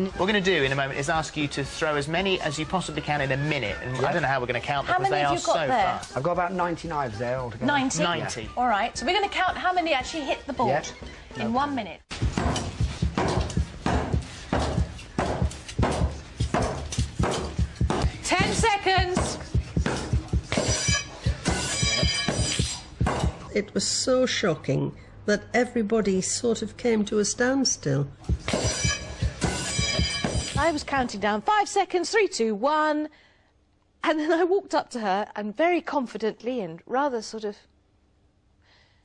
What we're going to do in a moment is ask you to throw as many as you possibly can in a minute. And I don't know how we're going to count them How because many they have are you got so there? fast. I've got about 90 knives there altogether. 90? 90. All right, so we're going to count how many actually hit the board Yep. in one minute. Ten seconds. It was so shocking that everybody sort of came to a standstill. I was counting down five seconds, three, two, one. And then I walked up to her and very confidently and rather sort of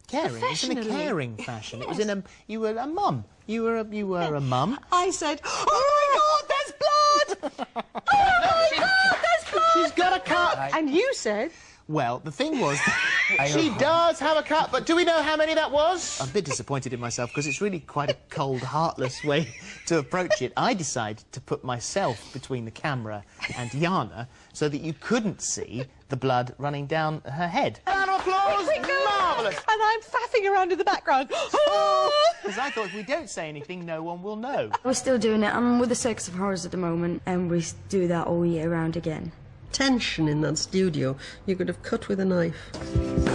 Caring. It was in a caring fashion. It was in a. You were a mum. You were a. You were a mum. I said, "Oh my God, there's blood! oh my God, there's blood!" She's got a cut. And you said, Well, the thing was, she does have a cut, but do we know how many that was? I'm a bit disappointed in myself because it's really quite a cold, heartless way to approach it. I decided to put myself between the camera and Yana so that you couldn't see the blood running down her head. Round of applause! "Quick, go!" Marvellous! And I'm faffing around in the background. Oh! Because I thought if we don't say anything, no one will know. We're still doing it. I'm with the Circus of Horrors at the moment, and we do that all year round again. Tension in that studio you could have cut with a knife.